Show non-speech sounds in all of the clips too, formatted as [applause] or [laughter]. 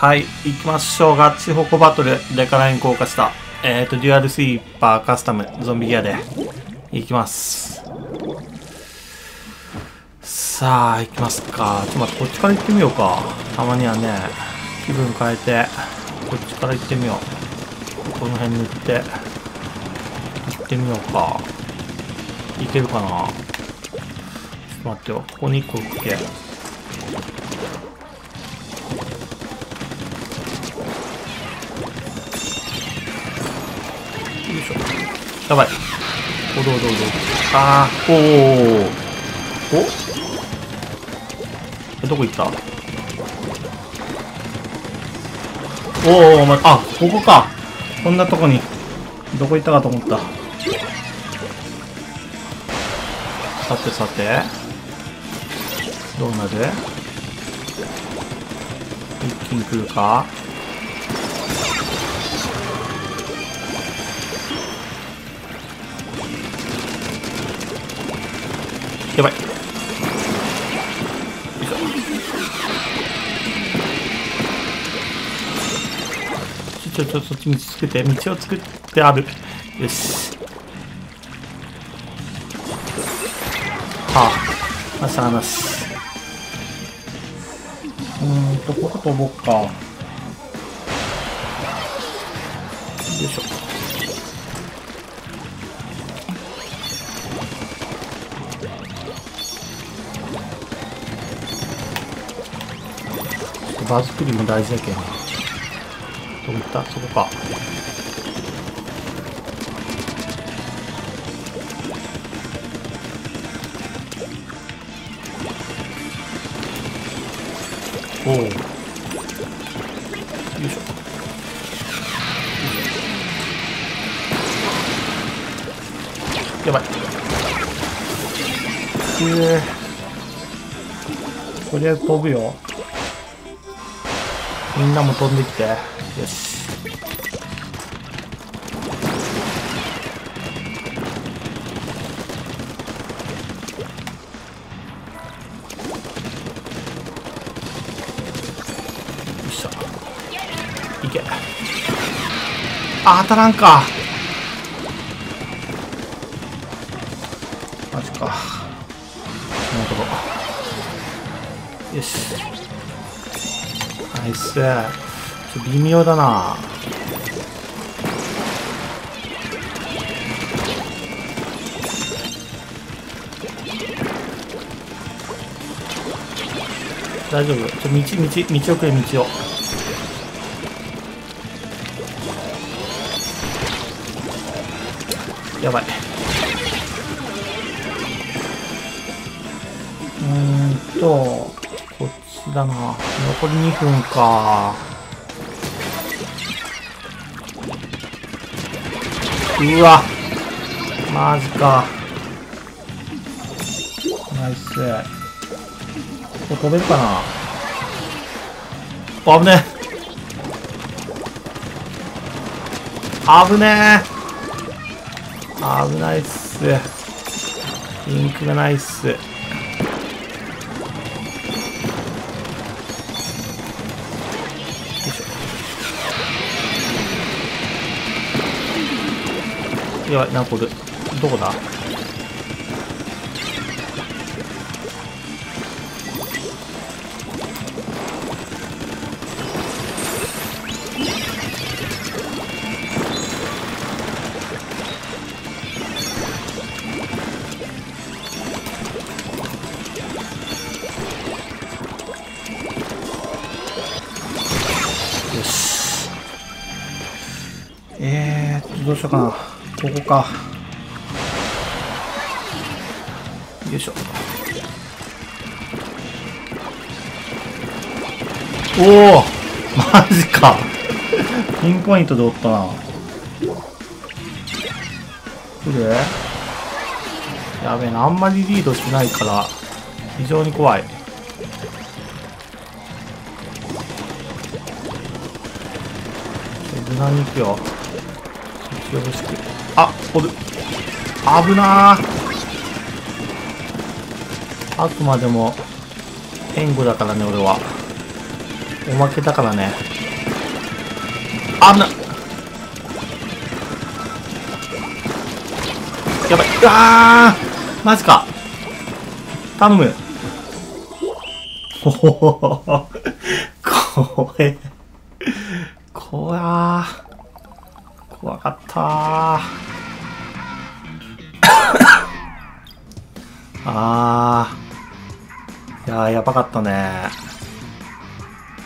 はい、行きましょう。ガチホコバトル、デカライン高架下。えっ、ー、と、デュアルスイーパーカスタム、ゾンビギアで、行きます。さあ、行きますか。ちょっと待って、こっちから行ってみようか。たまにはね、気分変えて、こっちから行ってみよう。この辺塗って、行ってみようか。いけるかなちょっと待ってよ。ここに1個置け。やばい。おどおどおど。あー、おー。おどこ行った？おおま、あ、ここか。こんなとこに、どこ行ったかと思った。さてさて。どうなる一気に来るか？やばい。ちょちょそっち道作って道を作ってある。よし。はあ。なしなしうんとここ飛ぼっか。よいしょ。バー作りも大事やけんなどこ行った？そこか。おおよいしょ。やばい。え、とりあえず飛ぶよ。みんなも飛んできて。よしよいしょいけ。あ当たらんか。マジか。なるほどよし。ナイスちょ微妙だな。大丈夫。ちょ道道道をくれ道を。やばい。うんと。だな。残り2分か。うわ。マジか。ナイス。ここ飛べるかな。危ねえ。危ねえ。危ないっす。インクがないっす。やばい、ナポル。どこだ？よし。えーっと、どうしようかな。ここか。よいしょ。おおマジか。[laughs] ピンポイントでおったな。来るやべえなあんまりリードしないから非常に怖い。無難に行くよ。よろしく。あ、おる。危なあくまでも、援護だからね、俺は。おまけだからね。あぶなやばい。うわーマジか。頼む。ほほほほ。[laughs] 怖え。怖ー。怖かったー。[coughs] あー。いやー、やばかったね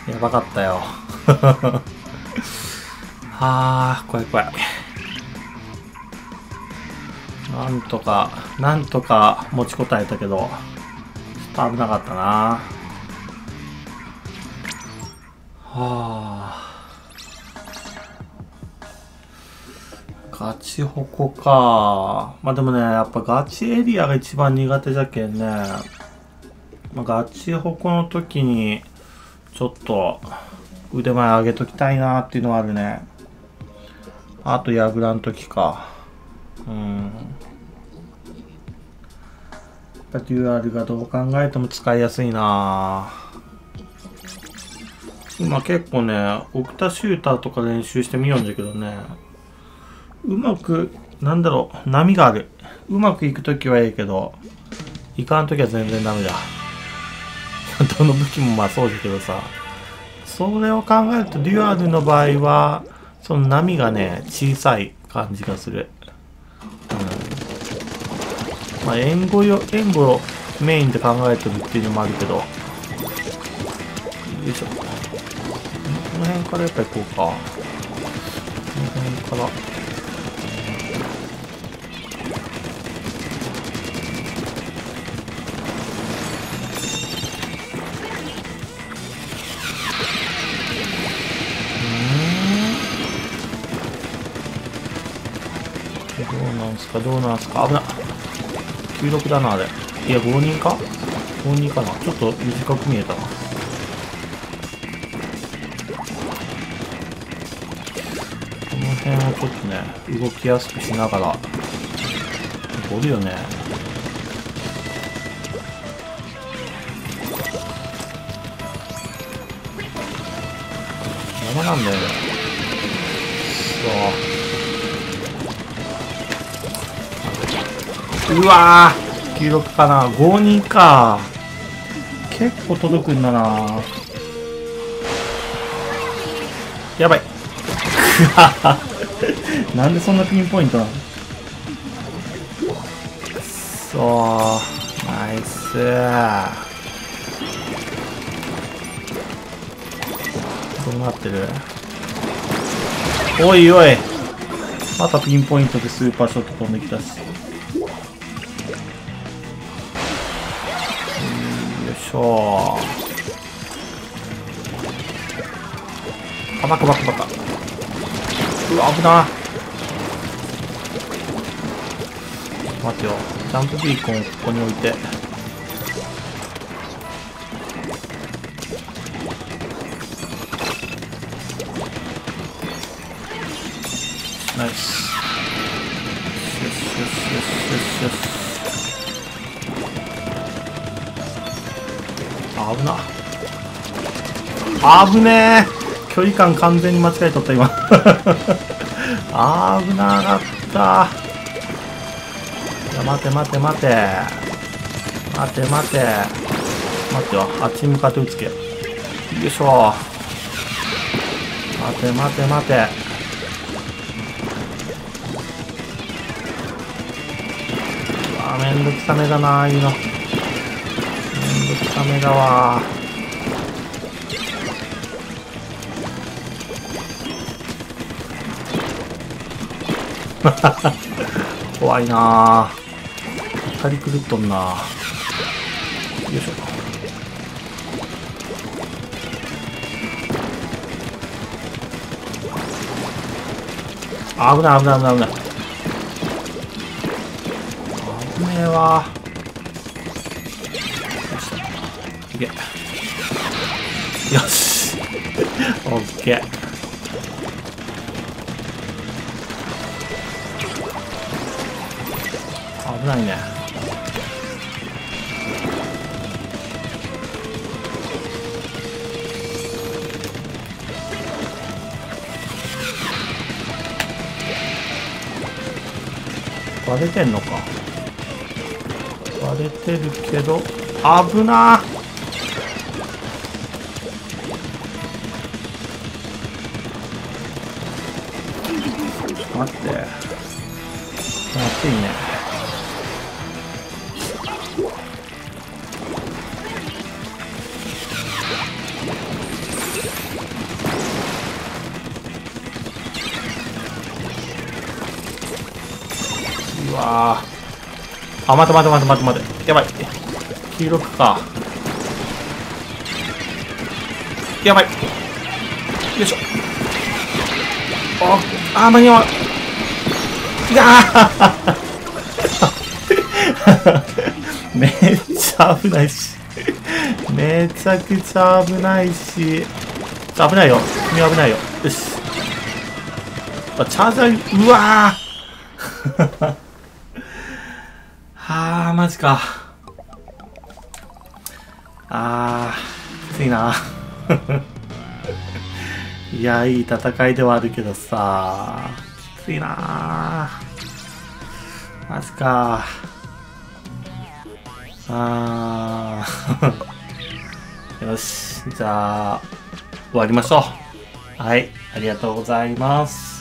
やばかったよ。[laughs] あー、怖い怖い。なんとか、なんとか持ちこたえたけど、ちょっと危なかったなはあ。ガチホコか。まあでもね、やっぱガチエリアが一番苦手じゃけんね。まあ、ガチホコの時に、ちょっと腕前上げときたいなっていうのはあるね。あと、ヤグラの時か。うん。やっぱデュアルがどう考えても使いやすいな今結構ね、オクタシューターとか練習してみようんだけどね。うまく、なんだろう、波がある。うまくいくときはいいけど、いかんときは全然ダメだ。[laughs] どの武器もまあそうだけどさ、それを考えると、デュアルの場合は、その波がね、小さい感じがする。うん。まあ、援護よ、援護メインで考えてるっていうのもあるけど、よいしょ。この辺からやっぱりこうか。この辺から。かどうなんすか？危な。96だなあれ。いや5人か？5人かな？ちょっと短く見えたなこの辺をちょっとね動きやすくしながら。おるよね。邪魔なんだよね。そううわー。96かな。5人か。結構届くんだな。やばい。[laughs] なんでそんなピンポイントなの？そう。ナイス。どうなってる？おいおい。またピンポイントでスーパーショット飛んできたし。そう。バカバカバカ。うわ、危な。待ってよ。ジャンプビーコンをここに置いて。危な。危ねえ。距離感完全に間違えとった今。[laughs] 危なかった。いや待て待て待て。待て待て。待ってよ。あっち向かって打つけ。よいしょ。待て待て待て。うわめんどくさめだなああいうの。ダメだわ怖いな。当たり狂っとんな。よいしょ。危ない危ない危ない危ない。危ねえわよし。ケー。危ないね。割れてんのか。割れてるけど危なー。待って。熱いね。うわー。あ待て待て待て待て待て。やばい。黄色くか。やばい。よいしょ。ああ間に合わん。いや [laughs] めっちゃ危ないし。めちゃくちゃ危ないし。危ないよ。君危ないよ。よし。あチャージャーうわー。[laughs] はあマジか。あーきついな。[laughs] いやいい戦いではあるけどさ。ついなマジか。あー。[laughs] よしじゃあ終わりましょう。はいありがとうございます。